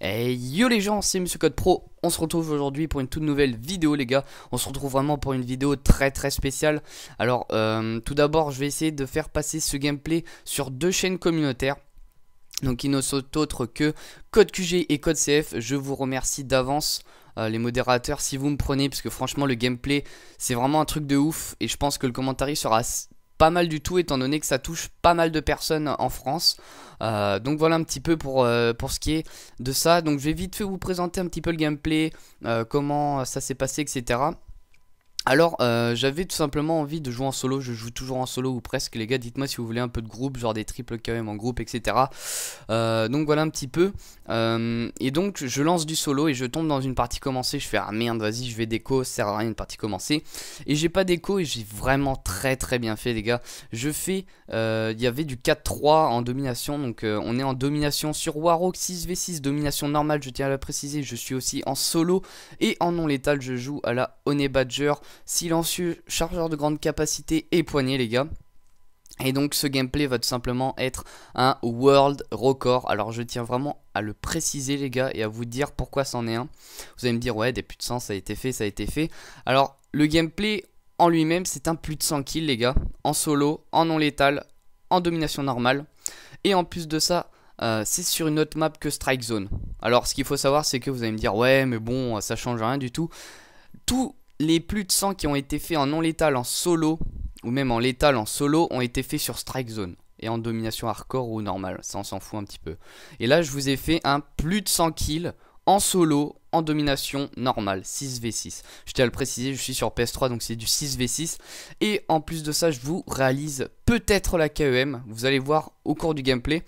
Hey yo les gens, c'est Monsieur Code Pro. On se retrouve aujourd'hui pour une toute nouvelle vidéo les gars. On se retrouve vraiment pour une vidéo très très spéciale. Alors euh, tout d'abord je vais essayer de faire passer ce gameplay sur deux chaînes communautaires. Donc qui ne sont autres que Code QG et Code CF. Je vous remercie d'avance. Euh, les modérateurs si vous me prenez parce que franchement le gameplay c'est vraiment un truc de ouf et je pense que le commentaire sera pas mal du tout étant donné que ça touche pas mal de personnes en France. Euh, donc voilà un petit peu pour, euh, pour ce qui est de ça. Donc je vais vite fait vous présenter un petit peu le gameplay, euh, comment ça s'est passé, etc. Alors, euh, j'avais tout simplement envie de jouer en solo. Je joue toujours en solo ou presque, les gars. Dites-moi si vous voulez un peu de groupe, genre des triples KM en groupe, etc. Euh, donc voilà un petit peu. Euh, et donc, je lance du solo et je tombe dans une partie commencée. Je fais ah merde, vas-y, je vais déco, ça sert à rien une partie commencée. Et j'ai pas déco et j'ai vraiment très très bien fait, les gars. Je fais, il y avait du 4-3 en domination. Donc, on est en domination sur Warhawk 6v6, domination normale. Je tiens à la préciser. Je suis aussi en solo et en non létal. Je joue à la Honey Badger silencieux, chargeur de grande capacité et poignée les gars. Et donc ce gameplay va tout simplement être un world record. Alors je tiens vraiment à le préciser les gars et à vous dire pourquoi c'en est un. Vous allez me dire ouais des plus de 100 ça a été fait, ça a été fait. Alors le gameplay en lui-même c'est un plus de 100 kills les gars. En solo, en non létal, en domination normale. Et en plus de ça, euh, c'est sur une autre map que Strike Zone. Alors ce qu'il faut savoir c'est que vous allez me dire ouais mais bon ça change rien du tout. Tout les plus de 100 qui ont été faits en non létal en solo, ou même en létal en solo, ont été faits sur Strike Zone. Et en domination hardcore ou normal, ça on s'en fout un petit peu. Et là je vous ai fait un plus de 100 kills en solo, en domination normale, 6v6. Je tiens à le préciser, je suis sur PS3 donc c'est du 6v6. Et en plus de ça, je vous réalise peut-être la KEM. Vous allez voir au cours du gameplay.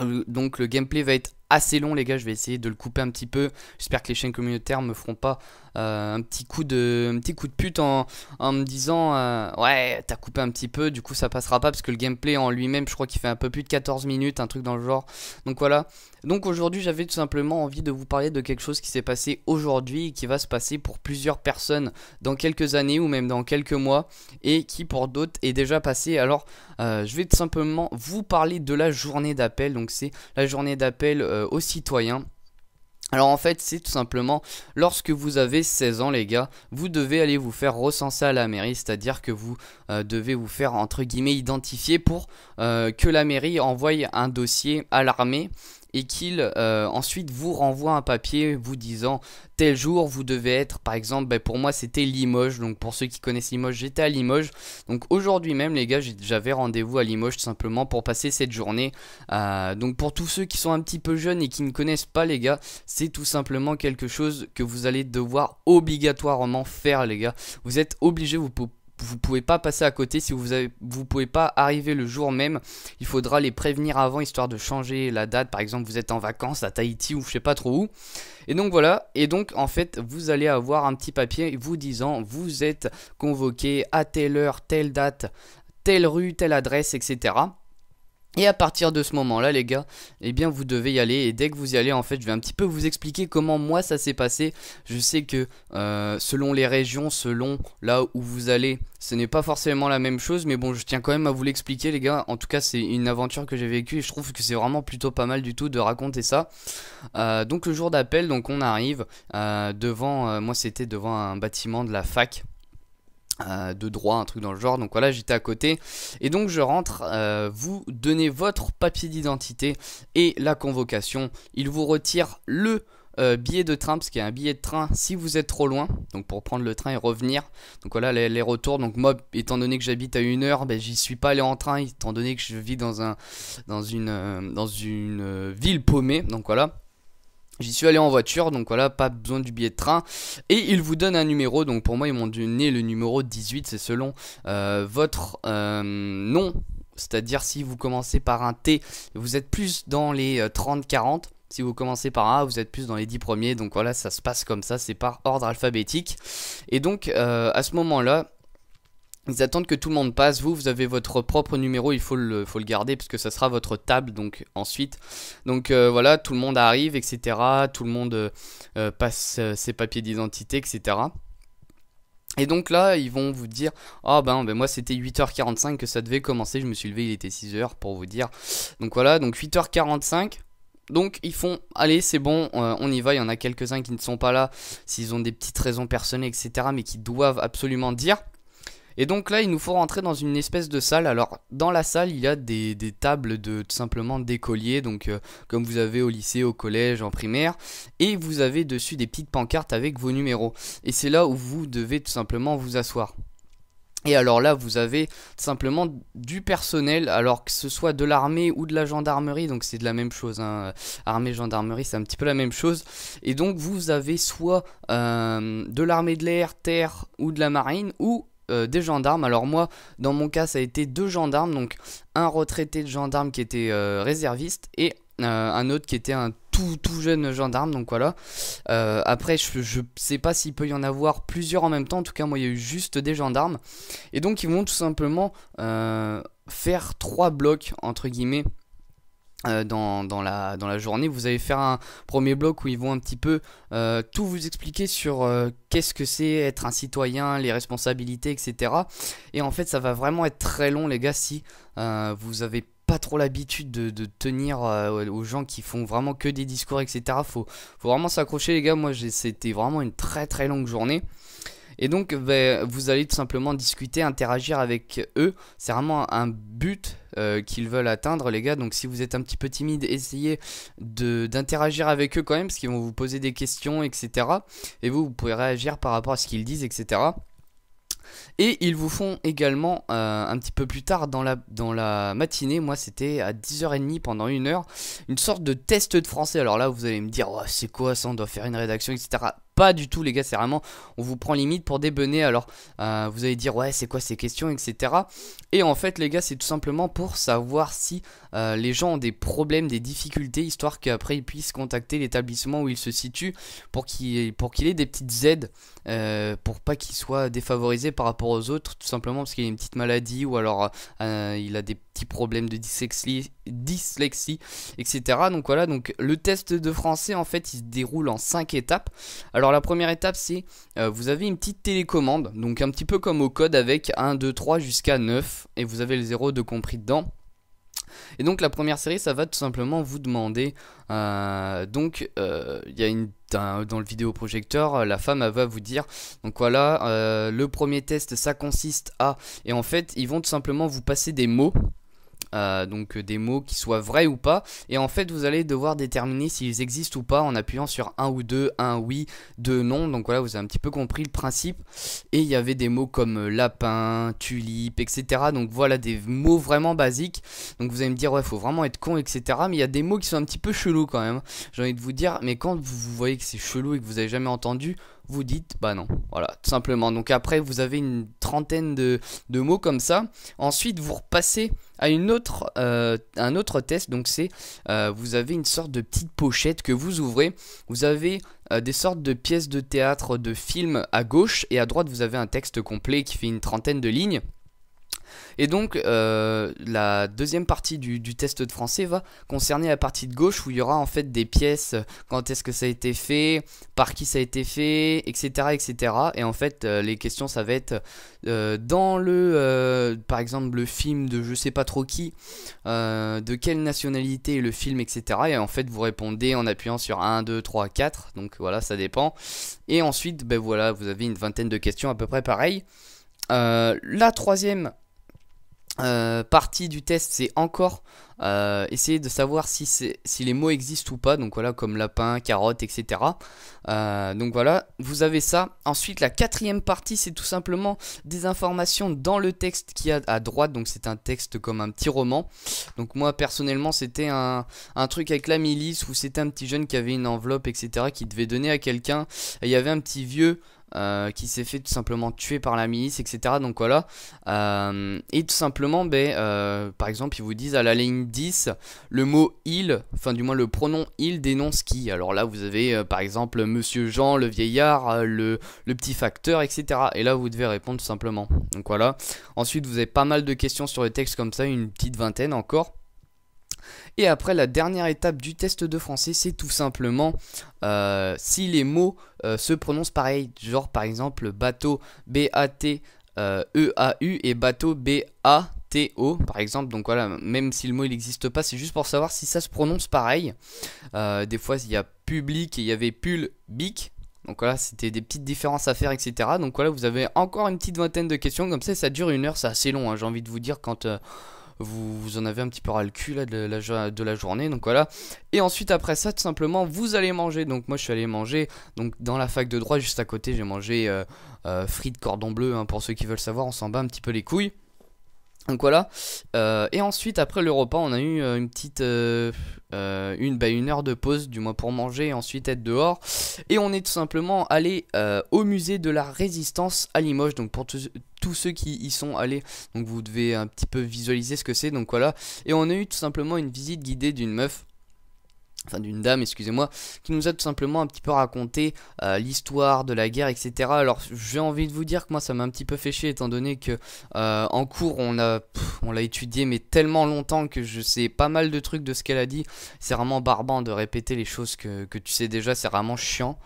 Euh, donc le gameplay va être assez long les gars, je vais essayer de le couper un petit peu. J'espère que les chaînes communautaires me feront pas un petit coup de un pute en, me disant euh, ouais t'as coupé un petit peu, du coup ça passera pas parce que le gameplay en lui-même je crois qu'il fait un peu plus de 14 minutes, un truc dans le genre. Donc voilà. Donc aujourd'hui j'avais tout simplement envie de vous parler de quelque chose qui s'est passé aujourd'hui et qui va se passer pour plusieurs personnes dans quelques années ou même dans quelques mois et qui pour d'autres est déjà passé. Alors euh, je vais tout simplement vous parler de la journée d'appel. Donc c'est la journée d'appel aux citoyens alors en fait c'est tout simplement lorsque vous avez 16 ans les gars, vous devez aller vous faire recenser à la mairie, c'est-à-dire que vous euh, devez vous faire entre guillemets identifier pour euh, que la mairie envoie un dossier à l'armée et qu'il euh, ensuite vous renvoie un papier vous disant tel jour vous devez être par exemple ben, pour moi c'était Limoges. Donc pour ceux qui connaissent Limoges j'étais à Limoges. Donc aujourd'hui même les gars j'avais rendez-vous à Limoges tout simplement pour passer cette journée. Euh, donc pour tous ceux qui sont un petit peu jeunes et qui ne connaissent pas les gars c'est tout simplement quelque chose que vous allez devoir obligatoirement faire les gars. Vous êtes obligé vous pouvez vous pouvez pas passer à côté si vous avez, vous pouvez pas arriver le jour même. Il faudra les prévenir avant histoire de changer la date. Par exemple, vous êtes en vacances à Tahiti ou je sais pas trop où. Et donc voilà. Et donc en fait, vous allez avoir un petit papier vous disant vous êtes convoqué à telle heure, telle date, telle rue, telle adresse, etc. Et à partir de ce moment-là, les gars, eh bien, vous devez y aller. Et dès que vous y allez, en fait, je vais un petit peu vous expliquer comment moi ça s'est passé. Je sais que euh, selon les régions, selon là où vous allez, ce n'est pas forcément la même chose. Mais bon, je tiens quand même à vous l'expliquer, les gars. En tout cas, c'est une aventure que j'ai vécue et je trouve que c'est vraiment plutôt pas mal du tout de raconter ça. Euh, donc le jour d'appel, donc on arrive euh, devant, moi c'était devant un bâtiment de la fac. Euh, de droit, un truc dans le genre. Donc voilà, j'étais à côté. Et donc je rentre, euh, vous donnez votre papier d'identité et la convocation. Il vous retire le euh, billet de train, parce qu'il y a un billet de train si vous êtes trop loin, donc pour prendre le train et revenir. Donc voilà les, retours. Donc moi, étant donné que j'habite à une heure, ben, j'y suis pas allé en train, étant donné que je vis dans, un, dans une, dans une ville paumée. Donc voilà. J'y suis allé en voiture, donc voilà, pas besoin du billet de train. Et il vous donne un numéro, donc pour moi ils m'ont donné le numéro 18, c'est selon euh, votre euh, nom. C'est-à-dire si vous commencez par un T, vous êtes plus dans les 30-40. Euh, si vous commencez par un A, vous êtes plus dans les 10 premiers. Donc voilà, ça se passe comme ça, c'est par ordre alphabétique. Et donc à ce moment-là, ils attendent que tout le monde passe. Vous, vous avez votre propre numéro, il faut le, faut le garder parce que ça sera votre table. Donc ensuite, donc euh, voilà, tout le monde arrive, etc. Tout le monde euh, euh, passe ses papiers d'identité, etc. Et donc là, ils vont vous dire Ah ben, ben moi c'était 8h45 que ça devait commencer. Je me suis levé, il était 6h pour vous dire. Donc voilà, donc 8h45. Donc ils font, allez c'est bon, on y va, il y en a quelques-uns qui ne sont pas là, s'ils ont des petites raisons personnelles, etc. Mais qui doivent absolument dire. Et donc là, il nous faut rentrer dans une espèce de salle. Alors, dans la salle, il y a des, tables de tout simplement d'écoliers, donc euh, comme vous avez au lycée, au collège, en primaire. Et vous avez dessus des petites pancartes avec vos numéros. Et c'est là où vous devez tout simplement vous asseoir. Et alors là, vous avez simplement du personnel, alors que ce soit de l'armée ou de la gendarmerie, donc c'est de la même chose. Hein. Armée, gendarmerie, c'est un petit peu la même chose. Et donc vous avez soit euh, de l'armée de l'air, terre ou de la marine, ou euh, des gendarmes. Alors moi, dans mon cas, ça a été deux gendarmes, donc un retraité de gendarme qui était euh, réserviste et un autre qui était un tout, tout jeune gendarme, donc voilà. Euh, après, je, je sais pas s'il peut y en avoir plusieurs en même temps, en tout cas, moi, il y a eu juste des gendarmes. Et donc, ils vont tout simplement euh, faire trois blocs, entre guillemets. Euh, dans, la, journée, vous allez faire un premier bloc où ils vont un petit peu tout vous expliquer sur qu'est-ce que c'est être un citoyen, les responsabilités, etc. Et en fait, ça va vraiment être très long, les gars, si vous avez pas trop l'habitude de, tenir euh, aux gens qui font vraiment que des discours, etc. Faut, faut vraiment s'accrocher, les gars. Moi, c'était vraiment une très très longue journée. Et donc, ben, vous allez tout simplement discuter, interagir avec eux. C'est vraiment un but euh, qu'ils veulent atteindre, les gars. Donc, si vous êtes un petit peu timide, essayez d'interagir avec eux quand même, parce qu'ils vont vous poser des questions, etc. Et vous, vous pouvez réagir par rapport à ce qu'ils disent, etc. Et ils vous font également euh, un petit peu plus tard dans la, dans la matinée, moi c'était à 10h30 pendant une heure, une sorte de test de français. Alors là vous allez me dire, c'est quoi ça, on doit faire une rédaction, etc. Pas du tout les gars, c'est vraiment, on vous prend limite pour débener. Alors euh, vous allez dire, ouais c'est quoi ces questions, etc. Et en fait les gars c'est tout simplement pour savoir si euh, les gens ont des problèmes, des difficultés, histoire qu'après ils puissent contacter l'établissement où ils se situent pour qu'il ait des petites aides, euh, pour pas qu'il soit défavorisé par rapport aux autres, tout simplement parce qu'il a une petite maladie ou alors il a des petits problèmes de dyslexie, dyslexie, etc. Donc voilà, donc le test de français en fait il se déroule en 5 étapes. Alors la première étape c'est vous avez une petite télécommande, donc un petit peu comme au code avec 1, 2, 3 jusqu'à 9 et vous avez le 0 de compris dedans. Et donc la première série, ça va tout simplement vous demander. Euh, donc euh, il y a une dans le vidéoprojecteur, la femme va vous dire. Donc voilà, euh, le premier test, ça consiste à. Et en fait, ils vont tout simplement vous passer des mots. Euh, donc euh, des mots qui soient vrais ou pas. Et en fait, vous allez devoir déterminer s'ils existent ou pas en appuyant sur un ou deux, un oui, deux non. Donc voilà, vous avez un petit peu compris le principe. Et il y avait des mots comme euh, lapin, tulipe, etc. Donc voilà, des mots vraiment basiques. Donc vous allez me dire, ouais, faut vraiment être con, etc. Mais il y a des mots qui sont un petit peu chelous quand même. J'ai envie de vous dire, mais quand vous voyez que c'est chelou et que vous avez jamais entendu, vous dites bah non. Voilà, tout simplement. Donc après, vous avez une trentaine de, mots comme ça. Ensuite, vous repassez à une autre, euh, un autre test. Donc c'est, euh, vous avez une sorte de petite pochette que vous ouvrez. Vous avez euh, des sortes de pièces de théâtre, de films à gauche et à droite, vous avez un texte complet qui fait une trentaine de lignes. Et donc, euh, la deuxième partie du, test de français va concerner la partie de gauche où il y aura en fait des pièces, quand est-ce que ça a été fait, par qui ça a été fait, etc. etc. Et en fait, euh, les questions, ça va être euh, dans le, par exemple, le film de je sais pas trop qui, de quelle nationalité est le film, etc. Et en fait, vous répondez en appuyant sur 1, 2, 3, 4. Donc voilà, ça dépend. Et ensuite, ben voilà, vous avez une vingtaine de questions à peu près pareil. la troisième euh, partie du test, c'est encore euh, essayer de savoir si, les mots existent ou pas. Donc voilà, comme lapin, carotte, etc. Euh, donc voilà, vous avez ça. Ensuite, la quatrième partie, c'est tout simplement des informations dans le texte qui a à droite. Donc c'est un texte comme un petit roman. Donc moi, personnellement, c'était un, un, truc avec la milice où c'était un petit jeune qui avait une enveloppe, etc. qui devait donner à quelqu'un. Il y avait un petit vieux euh, qui s'est fait tout simplement tuer par la milice, etc. Donc voilà. Euh, et tout simplement, ben, euh, par exemple, ils vous disent à la ligne 10, le mot il, enfin du moins le pronom il dénonce qui? Alors là, vous avez par exemple Monsieur Jean, le vieillard, le, le, petit facteur, etc. Et là, vous devez répondre tout simplement. Donc voilà. Ensuite, vous avez pas mal de questions sur le texte comme ça, une petite vingtaine encore. Et après, la dernière étape du test de français, c'est tout simplement euh, si les mots euh, se prononcent pareil. Genre, par exemple, bateau B-A-T-E-A-U euh, e et bateau B-A-T T-O par exemple. Donc voilà, même si le mot il n'existe pas, c'est juste pour savoir si ça se prononce pareil. Des fois, il y a public et il y avait public. Donc voilà, c'était des petites différences à faire, etc. Donc voilà, vous avez encore une petite vingtaine de questions. Comme ça, ça dure une heure, c'est assez long. Hein, j'ai envie de vous dire quand vous, en avez un petit peu ras le cul de, la, journée. Donc voilà. Et ensuite, après ça, tout simplement, vous allez manger. Donc moi, je suis allé manger donc dans la fac de droit juste à côté. J'ai mangé euh, frites cordon bleu. Hein, pour ceux qui veulent savoir, on s'en bat un petit peu les couilles. Donc voilà. Euh, et ensuite, après le repas, on a eu euh, une petite euh, une, bah, une heure de pause, du moins pour manger, et ensuite être dehors. Et on est tout simplement allé au musée de la Résistance à Limoges. Donc pour tous ceux qui y sont allés, donc vous devez un petit peu visualiser ce que c'est. Donc voilà. Et on a eu tout simplement une visite guidée d'une meuf enfin d'une dame, excusez-moi, qui nous a tout simplement un petit peu raconté euh, l'histoire de la guerre, etc. Alors j'ai envie de vous dire que moi ça m'a un petit peu fait chier étant donné que euh, en cours on a on l'a étudié mais tellement longtemps que je sais pas mal de trucs de ce qu'elle a dit. C'est vraiment barbant de répéter les choses que, tu sais déjà, c'est vraiment chiant.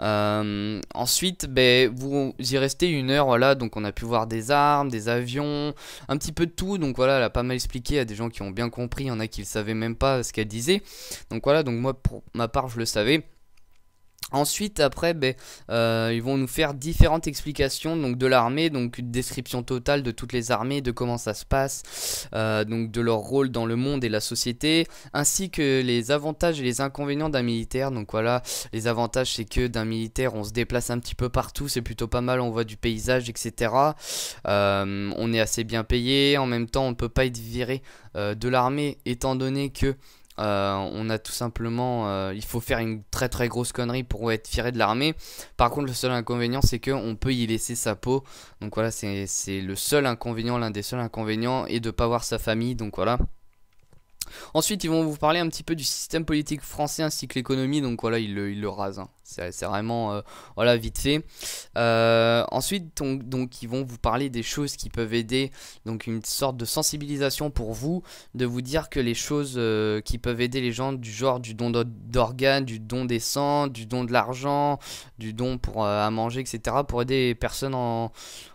Euh, ensuite, ben, vous y restez une heure, voilà, donc on a pu voir des armes, des avions, un petit peu de tout. Donc voilà, elle a pas mal expliqué à des gens qui ont bien compris, il y en a qui ne savaient même pas ce qu'elle disait. Donc voilà, donc moi pour ma part je le savais. Ensuite, après, ben, euh, ils vont nous faire différentes explications donc de l'armée, donc une description totale de toutes les armées, de comment ça se passe, euh, donc de leur rôle dans le monde et la société, ainsi que les avantages et les inconvénients d'un militaire. Donc voilà, les avantages c'est que d'un militaire on se déplace un petit peu partout, c'est plutôt pas mal, on voit du paysage, etc. Euh, on est assez bien payé, en même temps on ne peut pas être viré de l'armée étant donné que euh, on a tout simplement, euh, il faut faire une très très grosse connerie pour être viré de l'armée. Par contre, le seul inconvénient, c'est qu'on peut y laisser sa peau. Donc voilà, c'est le seul inconvénient, l'un des seuls inconvénients, et de pas voir sa famille. Donc voilà. Ensuite, ils vont vous parler un petit peu du système politique français ainsi que l'économie. Donc voilà, ils le, le rasent. Hein. C'est vraiment euh, voilà, vite fait. Euh, ensuite, donc, donc, ils vont vous parler des choses qui peuvent aider. Donc une sorte de sensibilisation pour vous. De vous dire que les choses euh, qui peuvent aider les gens du genre du don d'organes, du don des sangs, du don de l'argent, du don pour à manger, etc. Pour aider les personnes en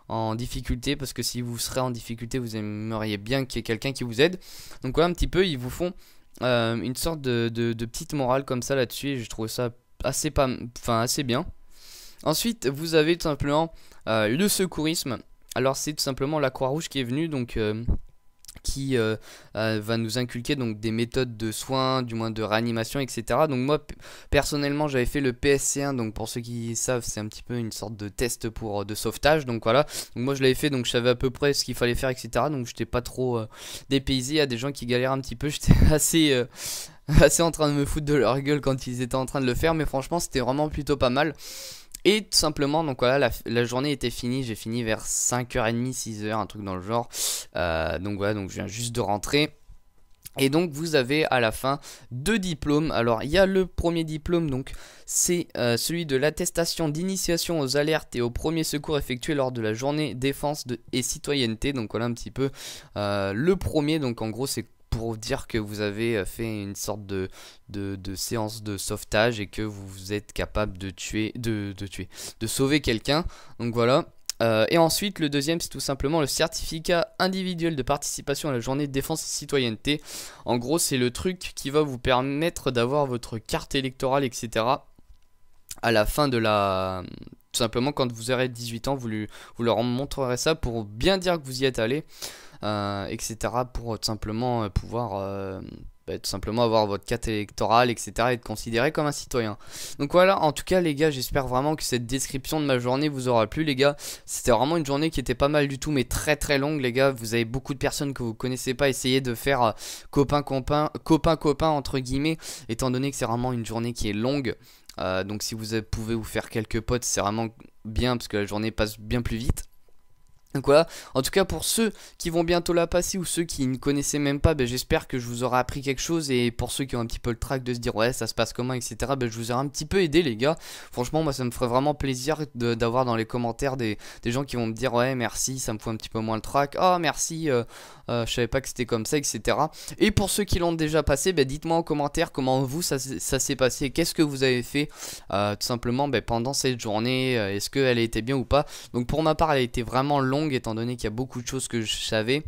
en difficulté parce que si vous serez en difficulté vous aimeriez bien qu'il y ait quelqu'un qui vous aide donc voilà un petit peu ils vous font une sorte de, de, petite morale comme ça là-dessus et je trouve ça assez enfin assez bien ensuite vous avez tout simplement euh, le secourisme alors c'est tout simplement la croix rouge qui est venue donc euh, qui euh, va nous inculquer donc des méthodes de soins, du moins de réanimation, etc. Donc moi personnellement j'avais fait le PSC1, donc pour ceux qui savent c'est un petit peu une sorte de test pour de sauvetage, donc voilà. Donc moi je l'avais fait, donc je savais à peu près ce qu'il fallait faire, etc. Donc j'étais pas trop dépaysé. Il y a des gens qui galèrent un petit peu, j'étais assez assez en train de me foutre de leur gueule quand ils étaient en train de le faire, mais franchement c'était vraiment plutôt pas mal. Et tout simplement, donc voilà, la, journée était finie. J'ai fini vers 5h30, 6h, un truc dans le genre. Euh, donc voilà, donc je viens juste de rentrer. Et donc vous avez à la fin deux diplômes. Alors il y a le premier diplôme, donc c'est euh, celui de l'attestation d'initiation aux alertes et aux premiers secours effectués lors de la journée défense et citoyenneté. Donc voilà un petit peu euh, le premier. Donc en gros c'est pour dire que vous avez euh, fait une sorte de, de, séance de sauvetage et que vous êtes capable de tuer, de, tuer, de sauver quelqu'un. Donc voilà. Euh, et ensuite, le deuxième, c'est tout simplement le certificat individuel de participation à la journée de défense et citoyenneté. En gros, c'est le truc qui va vous permettre d'avoir votre carte électorale, etc. À la fin de la. Tout simplement, quand vous aurez 18 ans, vous, vous leur montrerez ça pour bien dire que vous y êtes allé. Euh, etc. pour tout simplement euh, pouvoir euh, bah, avoir votre carte électorale, etc. et être considéré comme un citoyen. Donc voilà, en tout cas les gars, j'espère vraiment que cette description de ma journée vous aura plu les gars. C'était vraiment une journée qui était pas mal du tout, mais très très longue les gars. Vous avez beaucoup de personnes que vous connaissez pas, essayez de faire copain copain, copain copain entre guillemets, étant donné que c'est vraiment une journée qui est longue. donc si vous pouvez vous faire quelques potes, c'est vraiment bien parce que la journée passe bien plus vite. Donc voilà, en tout cas pour ceux qui vont bientôt la passer ou ceux qui ne connaissaient même pas, ben, j'espère que je vous aurai appris quelque chose et pour ceux qui ont un petit peu le trac de se dire ouais ça se passe comment etc, ben, je vous aurai un petit peu aidé les gars. Franchement moi ça me ferait vraiment plaisir d'avoir dans les commentaires des, gens qui vont me dire ouais merci ça me fout un petit peu moins le trac, oh merci euh, euh, je savais pas que c'était comme ça etc. Et pour ceux qui l'ont déjà passé, ben, dites-moi en commentaire comment vous ça, s'est passé, qu'est-ce que vous avez fait euh, tout simplement ben, pendant cette journée, est-ce qu'elle a été bien ou pas. Donc pour ma part elle a été vraiment étant donné qu'il y a beaucoup de choses que je savais.